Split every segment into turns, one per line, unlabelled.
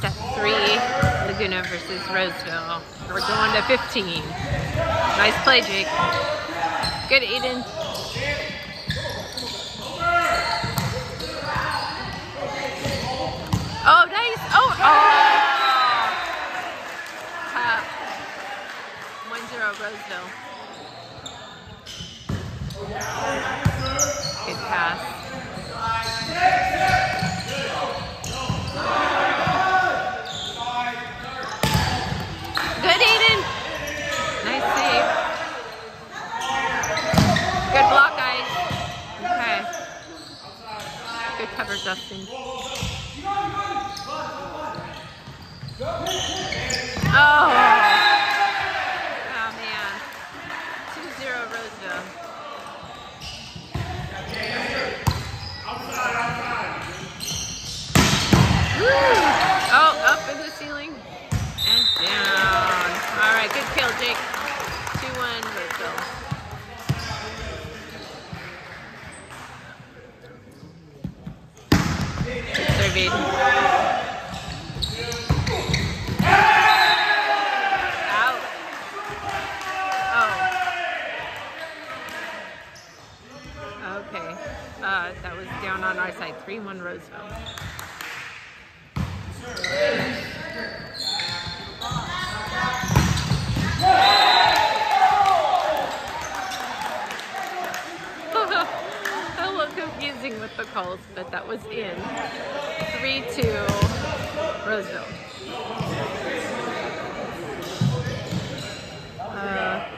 Set three, Laguna versus Roseville. We're going to 15. Nice play, Jake. Good, Aiden. Oh, nice. Oh, oh. Top. 1-0 Roseville. Good pass. Good, Aiden. Nice save. Good block, guys. Okay. Good cover, Justin. Oh. Oh, man. 2-0 Roseville. Woo! Oh, up in the ceiling and down. All right, good kill, Jake. 2-1 Roseville. Out. Oh. Okay. Uh, that was down on our side. 3-1 Roseville. With the calls, but that was in. 3-2 Roseville. Uh.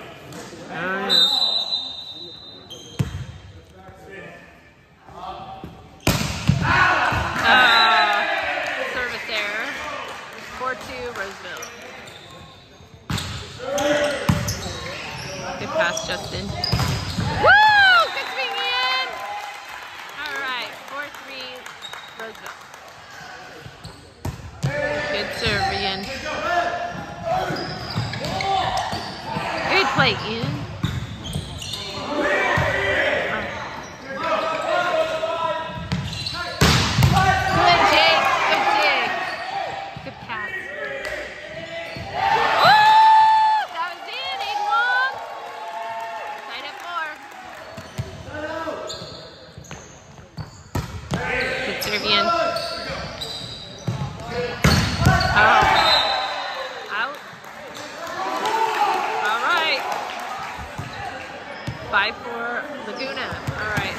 Uh. 4-2 Roseville. Good pass, Justin. Woo! Good swing in! All right, 4-3 Roseville. Good serve, Ian. Good play, Ian. Good, Jake. Good, Jake. Good pass. Woo! That was in. Eight long. Tied at four. Good serve, Ian. Oh. Out. All right. Five for Laguna. All right.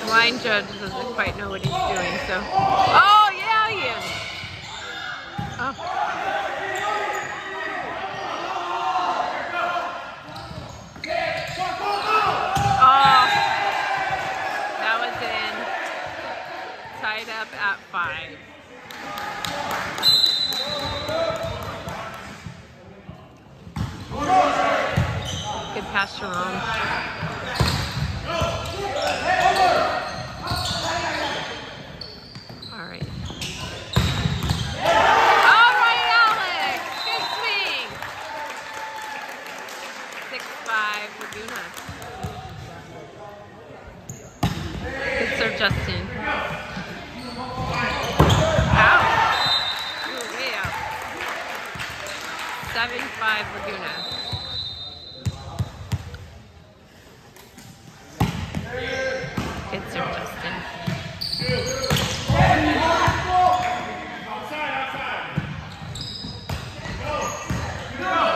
The line judge doesn't quite know what he's doing, so. Oh, yeah, Ian. Oh. Oh. That was in. Tied at five. Good pass, Jerome. All right. All right, Alex. Good swing. Six five. Good serve, Justin. Out. Ooh, way out. Seven five Laguna. Good serve, Justin. Oh.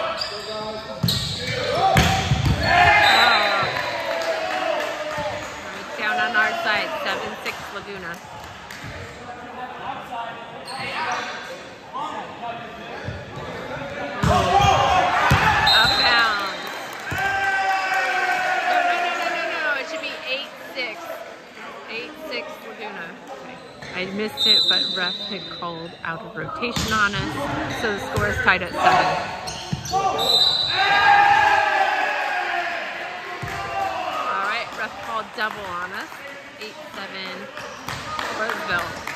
Down on our side, 7-6 Laguna. Up bounds. No, no, no, no, no, no. It should be 8-6. 8-6 Laguna. Okay. I missed it, but ref had called out of rotation on us, so the score is tied at 7. All right, ref called double on us. 8-7 Roseville.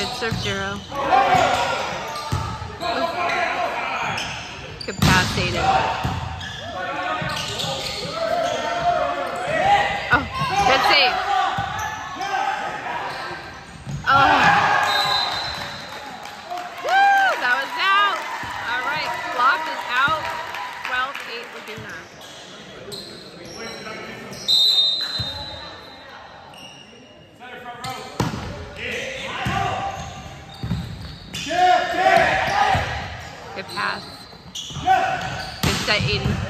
Good, serve zero. Oof. pass. Good set in.